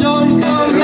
don't go